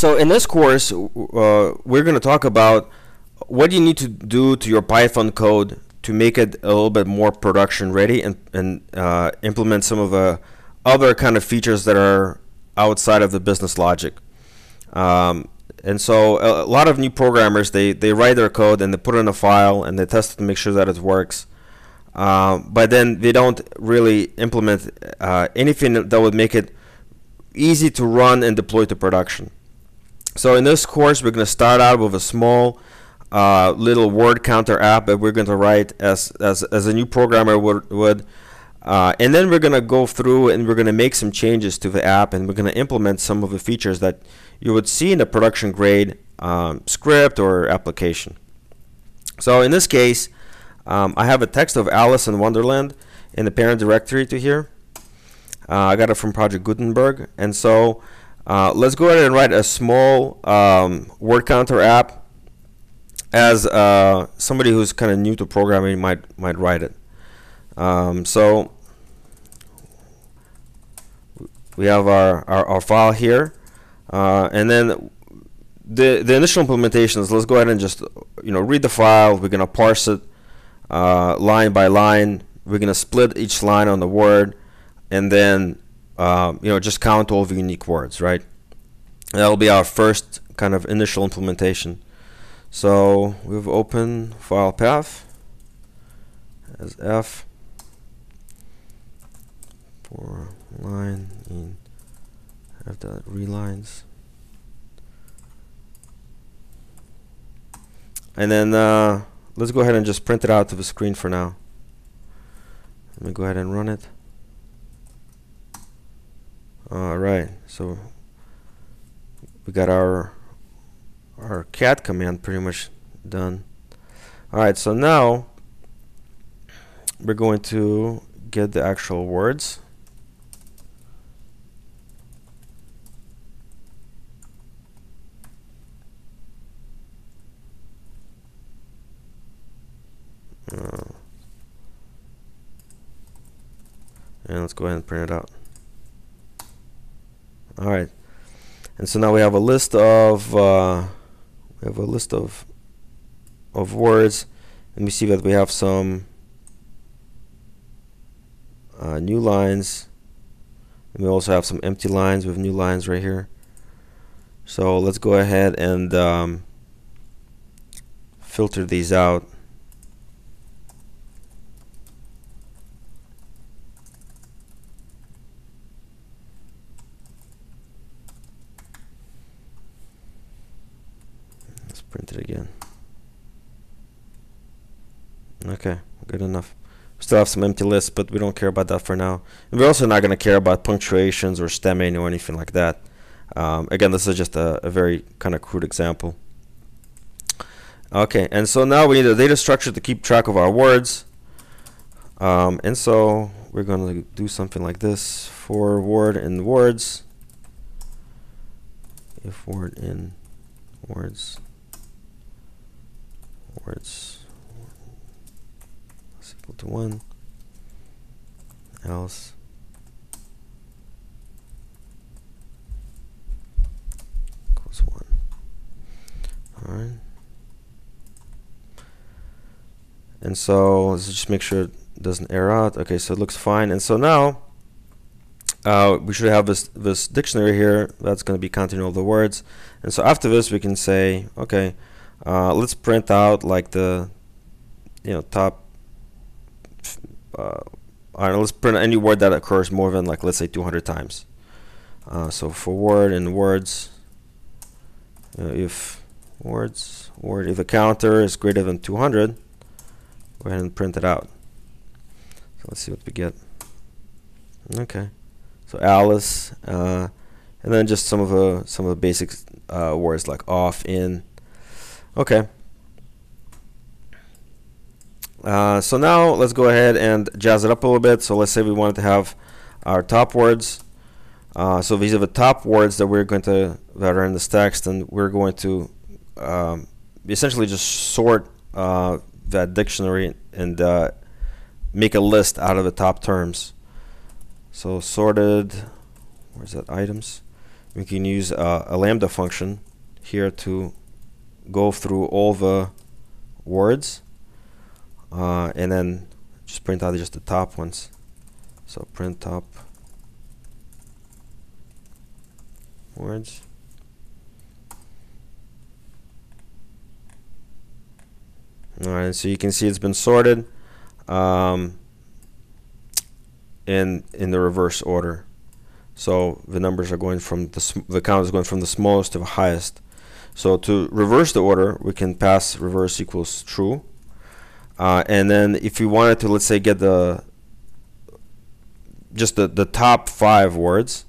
So in this course, uh, we're going to talk about what you need to do to your Python code to make it a little bit more production ready and, and uh, implement some of the other kind of features that are outside of the business logic. Um, and so a, lot of new programmers, they, they write their code and they put it in a file and they test it to make sure that it works. Uh, but then they don't really implement uh, anything that would make it easy to run and deploy to production. So in this course, we're going to start out with a small uh, little word counter app that we're going to write as, as, as a new programmer would, would uh, and then we're going to go through and we're going to make some changes to the app and we're going to implement some of the features that you would see in a production grade um, script or application. So in this case, um, I have a text of Alice in Wonderland in the parent directory to here. Uh, I got it from Project Gutenberg. And so uh, let's go ahead and write a small um, word counter app as uh, somebody who's kind of new to programming might might write it. Um, so we have our, our, our file here, uh, and then the the initial implementation is let's go ahead and just you know read the file. We're gonna parse it uh, line by line. We're gonna split each line on the word, and then uh, you know just count all the unique words, right? That'll be our first kind of initial implementation. So we've opened file path as f for line in have the readlines. And then uh, let's go ahead and just print it out to the screen for now. Let me go ahead and run it. Alright so we got our our cat command pretty much done. Alright, so now we're going to get the actual words. Uh, and let's go ahead and print it out. Alright, and so now we have a list of uh, we have a list of of words. And we see that we have some uh, new lines. And we also have some empty lines with new lines right here. So let's go ahead and um, filter these out print it again. Okay, good enough. Still have some empty lists, but we don't care about that for now. And we're also not going to care about punctuations or stemming or anything like that. Um, again, this is just a, a very kind of crude example. Okay, and so now we need a data structure to keep track of our words. Um, and so we're going to do something like this for word in words. If word in words is equal to 1 else. Equals 1 alright. And so let's just make sure it doesn't error out. Okay so it looks fine. And so now uh, we should have this this dictionary here that's going to be counting all the words. And so after this we can say okay uh, let's print out like the you know top uh, I don't know, let's print any word that occurs more than like let's say 200 times. Uh, so for word and words uh, if words word if the counter is greater than 200 go ahead and print it out. So let's see what we get. Okay. So Alice uh, and then just some of the some of the basic uh, words like off in Okay. Uh, so now let's go ahead and jazz it up a little bit. So let's say we wanted to have our top words. Uh, so these are the top words that we're going to that are in this text, and we're going to um, essentially just sort uh, that dictionary and uh, make a list out of the top terms. So sorted, where's that items? we can use uh, a lambda function here to go through all the words uh, and then just print out just the top ones so print top words Alright, so you can see it's been sorted um, in in the reverse order. So the numbers are going from the the count is going from the smallest to the highest. So to reverse the order, we can pass reverse equals true, uh, and then if we wanted to, let's say, get the just the the top five words,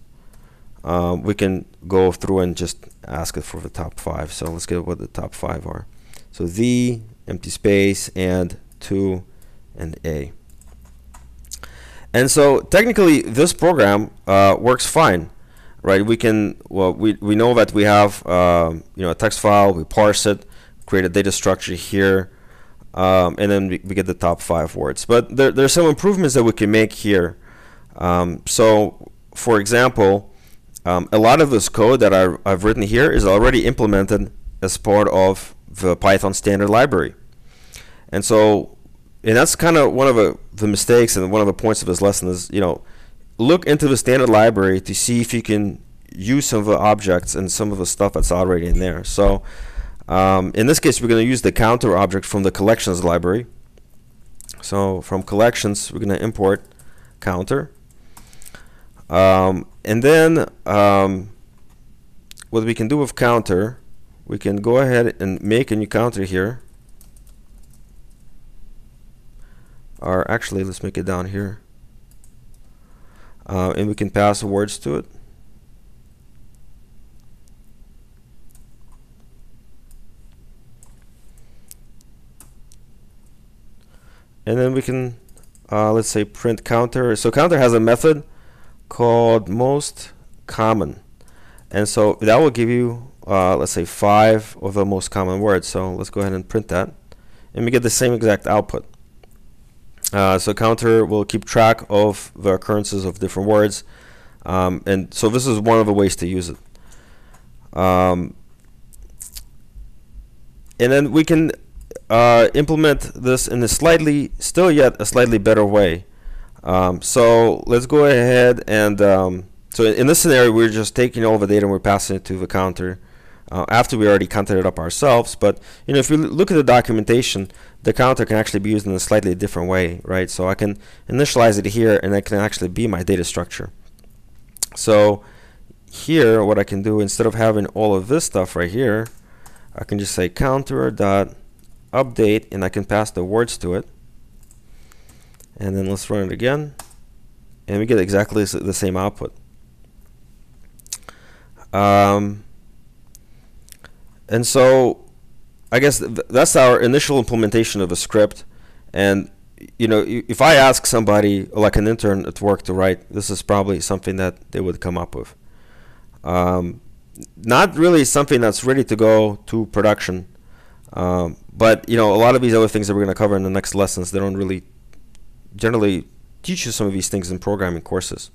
um, we can go through and just ask it for the top five. So let's get what the top five are. So the empty space, and 2 and A. And so technically this program uh, works fine, right? We can, well, we, we know that we have, uh, you know, a text file, we parse it, create a data structure here, um, and then we, we, get the top five words. But there, there's some improvements that we can make here. Um, so, for example, um, a lot of this code that I, I've written here is already implemented as part of the Python standard library. And so, and that's kind of one of the mistakes and one of the points of this lesson is, you know, look into the standard library to see if you can use some of the objects and some of the stuff that's already in there. So, um, in this case, we're going to use the counter object from the collections library. So from collections, we're going to import counter. Um, and then um, what we can do with counter we can go ahead and make a new counter here or actually let's make it down here uh, and we can pass words to it and then we can uh, let's say print counter so counter has a method called most common and so that will give you uh, let's say five of the most common words. So let's go ahead and print that. And we get the same exact output. Uh, so counter will keep track of the occurrences of different words. Um, and so this is one of the ways to use it. Um, and then we can uh, implement this in a slightly, still yet a slightly better way. Um, so let's go ahead and, um, so in this scenario, we're just taking all the data and we're passing it to the counter uh, after we already counted it up ourselves. But you know, if you look at the documentation, the counter can actually be used in a slightly different way, right? So I can initialize it here, and it can actually be my data structure. So here, what I can do instead of having all of this stuff right here, I can just say counter dot update, and I can pass the words to it. And then let's run it again, and we get exactly the same output. Um, and so I guess that's our initial implementation of a script. And you know, if I ask somebody like an intern at work to write, this is probably something that they would come up with. Um, not really something that's ready to go to production. Um, but you know, a lot of these other things that we're going to cover in the next lessons, they don't really generally teach you some of these things in programming courses.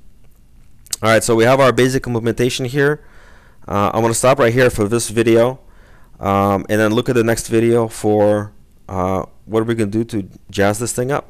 All right, so we have our basic implementation here. Uh, I'm going to stop right here for this video um, and then look at the next video for uh, what are we going to do to jazz this thing up.